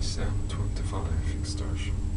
Seven twenty-five. 25 extortion.